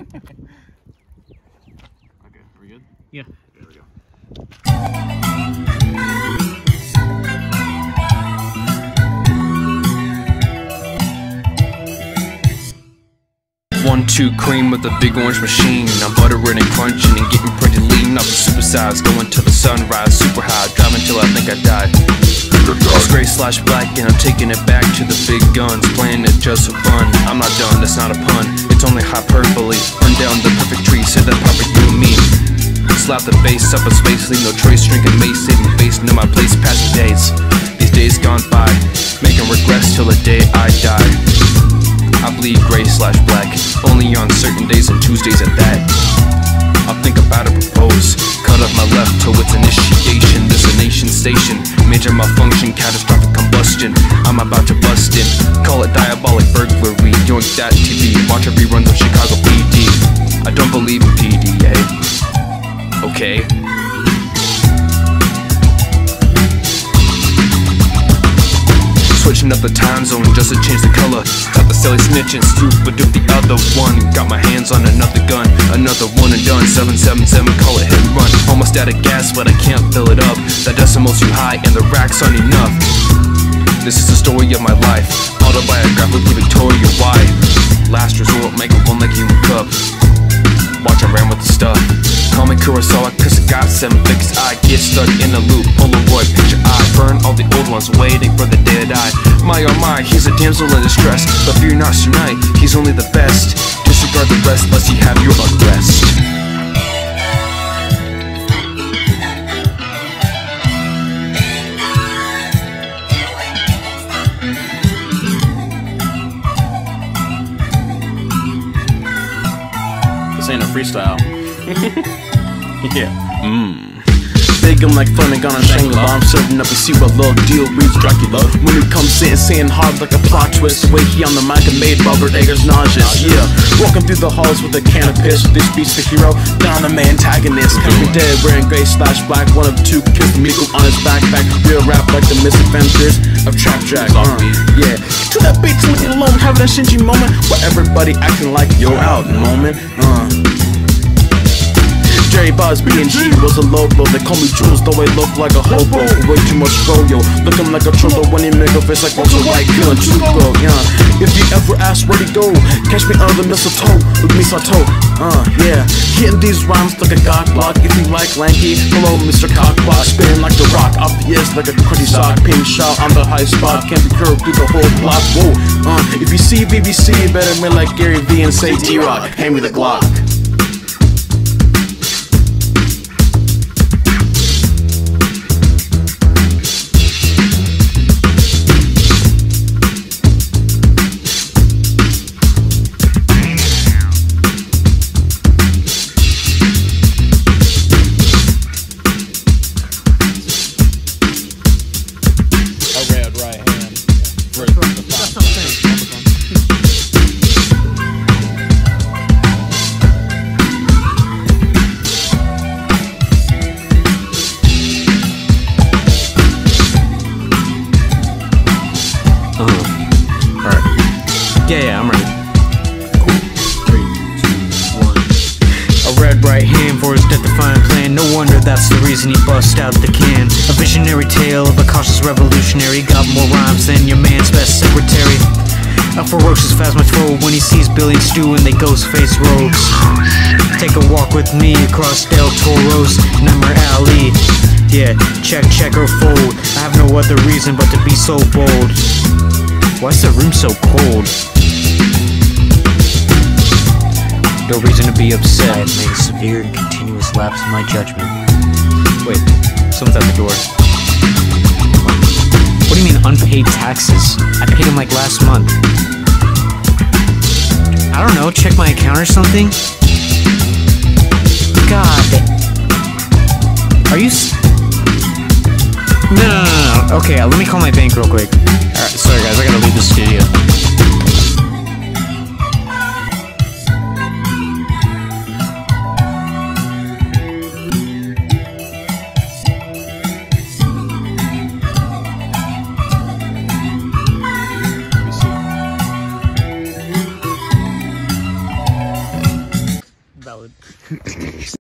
Okay, are we good? Yeah. There we go. One two cream with a big orange machine. I'm buttering and crunching and getting pretty lean. Up supersize, going to the sunrise, super high, driving till I think I die. It's gray slash black and I'm taking it back to the big guns, playing it just for fun. I'm not done, that's not a pun. It's only hyperbole. Run down the perfect tree, said that perfect you me. Slap the bass up a space, leave no trace, drinking mace, saving face, know my place, passing days. These days gone by, making regrets till the day I die. I bleed gray slash black, only on certain days and Tuesdays at that. I'll think about it, propose. Cut up my left till it's initiation. This a nation station. Major malfunction, catastrophic combustion. I'm about to bust in. Call it diabolic burglary. Yoink that TV. Watch reruns of Chicago PD. I don't believe in PDA. Okay. Switching up the time zone just to change the color. Got the silly snitching, stupid with the other one. Got my hands on another gun, another one and done. 777, call it hit and run. Almost out of gas, but I can't fill it up. That decimal's too high and the racks aren't enough. This is the story of my life. Autobiographically Victoria Why? Last resort, make a one like human cup. Watch I ran with the stuff. Call me Kurosawa, cause I got seven figures. I get stuck in a loop. Polaroid picture. I burn all the old ones, waiting for the day to die. My oh my, he's a damsel in distress. But fear not tonight, he's only the best. Disregard the rest, lest you have your unrest. This ain't a freestyle. Yeah. Big I'm like Flanagan on Shangri-La I'm serving up a see what little deal reads Dracula When he comes in saying hard like a plot twist. The way he on the mic and made Robert Eggers nauseous. Yeah, walking through the halls with a can of piss This beats the hero, down the antagonist. Coming dead wearing gray slash black. One of two kids from Eagle on his backpack. Real rap like the misadventures of Flapjack uh, Yeah, to that beat to me alone Having a Shinji moment. Where everybody acting like you're out moment uh. Jerry Buzz, B&G was a logo. They call me Jules, though I look like a hobo. Way too much froyo Looking like a trumbo when he make a face like Walter White Killing Tuco, yeah. If you ever ask where'd he go Catch me under the mistletoe With mistletoe, uh, yeah. Hitting these rhymes like a god block. If you like lanky, hello Mr. Cockblock Spinning like the rock, obvious like a cruddy sock. Pin shot on the high spot. Can't be curved through the whole block, whoa uh, If you see BBC, better me like Gary V and say D-Rock Hand me the Glock Yeah, yeah, I'm ready. A red right hand for his death-defying plan. No wonder that's the reason he bust out the can. A visionary tale of a cautious revolutionary. Got more rhymes than your man's best secretary. A ferocious phasmatro when he sees Billy and Stu in they ghost face robes. Take a walk with me across Del Toro's Number Alley. Yeah, check, check, or fold. I have no other reason but to be so bold. Why's the room so cold? No reason to be upset. I have made a severe and continuous lapse in my judgment. Wait, someone's at the door. What do you mean unpaid taxes? I paid them like last month. I don't know, check my account or something? God. Are you. No, no, no, no. Okay, uh, let me call my bank real quick. Alright, sorry guys, I gotta leave the studio. Valid.